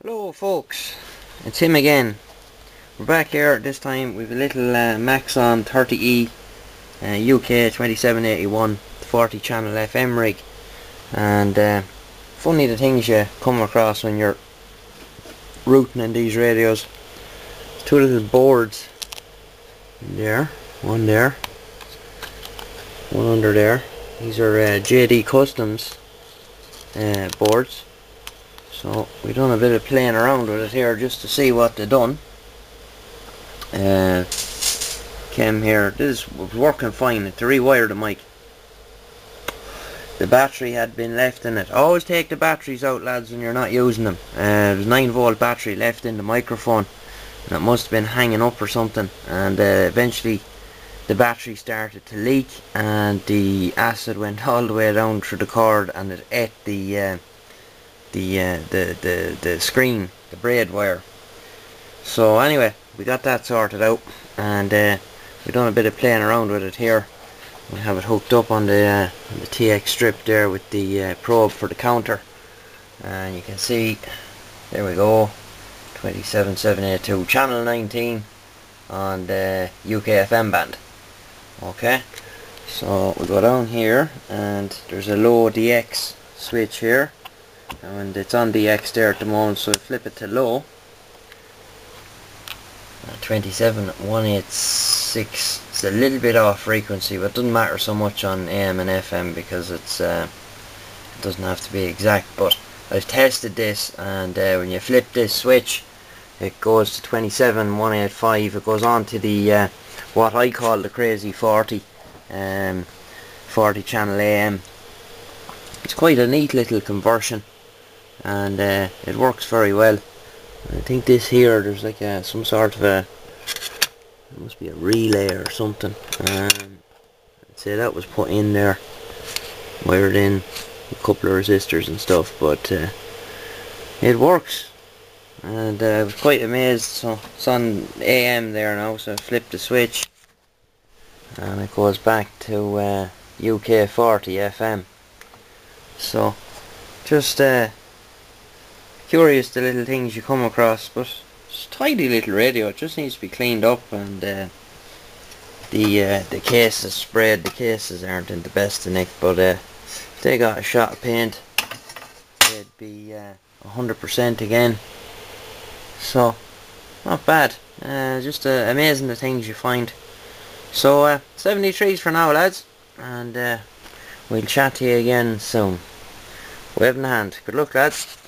Hello folks, it's him again. We're back here this time with a little uh, Maxcom 30E uh, UK 2781 40 channel FM rig and uh, funny the things you come across when you're rooting in these radios. Two little boards there, one there, one under there. These are uh, JD Customs uh, boards so we done a bit of playing around with it here just to see what they done. Uh, came here this was working fine to rewire the mic. The battery had been left in it. Always take the batteries out lads when you're not using them. Uh, there's 9 volt battery left in the microphone and it must have been hanging up or something and uh, eventually the battery started to leak and the acid went all the way down through the cord and it ate the uh, the, uh, the the the screen the braid wire. So anyway we got that sorted out and uh, we've done a bit of playing around with it here. We have it hooked up on the, uh, on the TX strip there with the uh, probe for the counter. And you can see there we go 27782 channel 19 on the UK FM band. Okay so we go down here and there's a low DX switch here and it's on the X there at the moment so flip it to low. Uh, 27186 it's a little bit off frequency but it doesn't matter so much on AM and FM because it's uh, it doesn't have to be exact but I've tested this and uh, when you flip this switch it goes to 27185 it goes on to the uh, what I call the crazy 40 um, 40 channel AM it's quite a neat little conversion and uh, it works very well. I think this here there's like a, some sort of a it must be a relay or something. Um, I'd say that was put in there wired in a couple of resistors and stuff but uh, it works. And uh, I was quite amazed so it's on AM there now so I flipped the switch and it goes back to uh, UK 40 FM so just uh, curious the little things you come across but it's a tidy little radio it just needs to be cleaned up and uh, the uh, the cases spread the cases aren't in the best of nick but uh, if they got a shot of paint they'd be 100% uh, again so, not bad. Uh, just uh, amazing the things you find. So, uh, 73s for now, lads. And we'll chat to you again soon. Wave in hand. Good luck, lads.